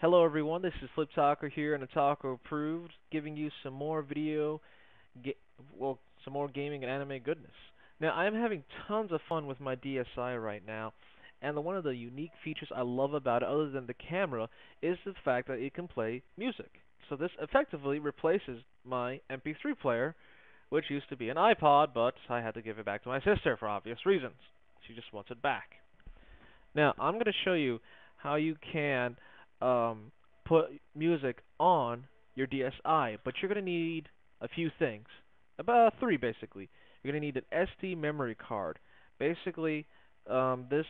Hello everyone, this is Flip Talker here and Otaku Approved, giving you some more video, well, some more gaming and anime goodness. Now, I'm having tons of fun with my DSi right now, and the, one of the unique features I love about it, other than the camera, is the fact that it can play music. So this effectively replaces my MP3 player, which used to be an iPod, but I had to give it back to my sister for obvious reasons. She just wants it back. Now, I'm going to show you how you can um, put music on your DSi, but you're going to need a few things. About three, basically. You're going to need an SD memory card. Basically, um, this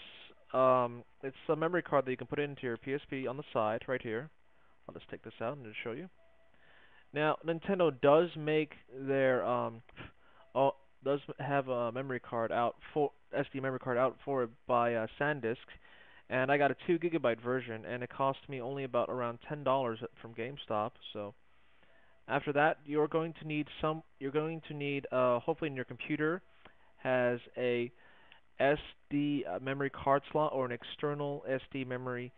um, it's a memory card that you can put into your PSP on the side, right here. I'll just take this out and just show you. Now, Nintendo does make their um, oh, does have a memory card out for SD memory card out for it by uh, SanDisk and I got a two gigabyte version, and it cost me only about around ten dollars from GameStop. So after that, you're going to need some. You're going to need, uh, hopefully, in your computer has a SD uh, memory card slot or an external SD memory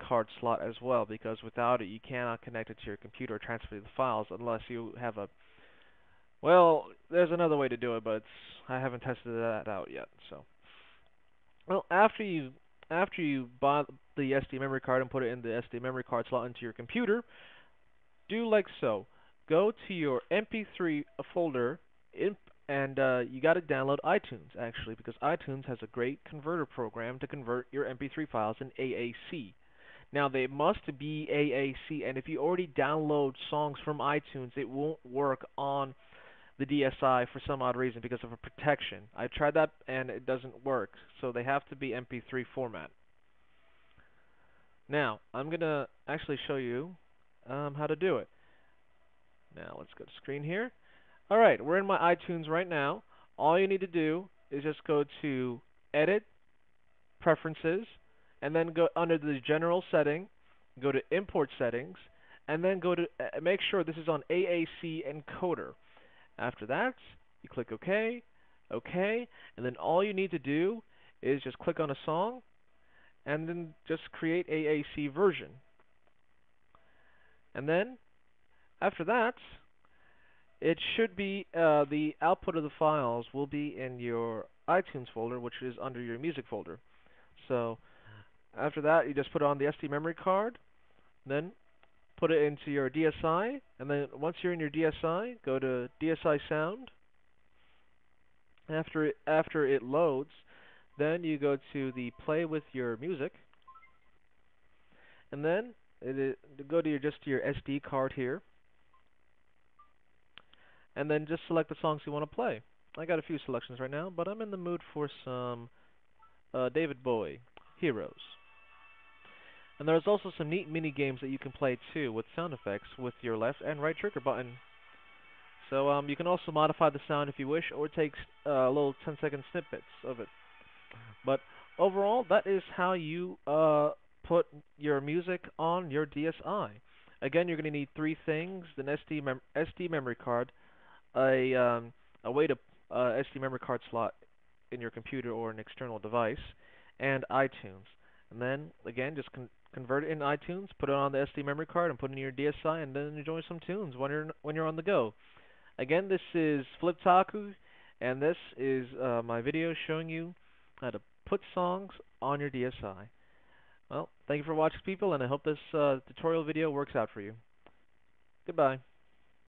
card slot as well, because without it, you cannot connect it to your computer or transfer the files unless you have a. Well, there's another way to do it, but I haven't tested that out yet. So, well, after you after you buy the SD memory card and put it in the SD memory card slot into your computer, do like so. Go to your MP3 folder and uh, you got to download iTunes actually because iTunes has a great converter program to convert your MP3 files in AAC. Now they must be AAC, and if you already download songs from iTunes, it won't work on the DSi for some odd reason because of a protection. I tried that and it doesn't work, so they have to be MP3 format. Now, I'm going to actually show you um, how to do it. Now, let's go to screen here. Alright, we're in my iTunes right now. All you need to do is just go to Edit, Preferences, and then go under the General setting, go to Import Settings, and then go to uh, make sure this is on AAC Encoder. After that, you click OK, OK, and then all you need to do is just click on a song and then just create a AAC version. And then, after that, it should be, uh, the output of the files will be in your iTunes folder, which is under your music folder. So, after that, you just put on the SD memory card, then put it into your DSi, and then once you're in your DSi, go to DSi Sound. After it, after it loads, then you go to the Play with your music, and then it, go to your just to your SD card here, and then just select the songs you want to play. I got a few selections right now, but I'm in the mood for some uh, David Bowie, Heroes. And there's also some neat mini games that you can play too with sound effects with your left and right trigger button. So um, you can also modify the sound if you wish, or take uh, little 10 second snippets of it. But overall, that is how you uh, put your music on your DSi. Again, you're going to need three things: an SD, mem SD memory card, a um, a way to uh, SD memory card slot in your computer or an external device, and iTunes. And then again, just convert it in iTunes, put it on the SD memory card, and put it in your DSi, and then enjoy some tunes when you're when you're on the go. Again, this is Flip Taku, and this is uh, my video showing you how to put songs on your DSi. Well, thank you for watching, people, and I hope this uh, tutorial video works out for you. Goodbye.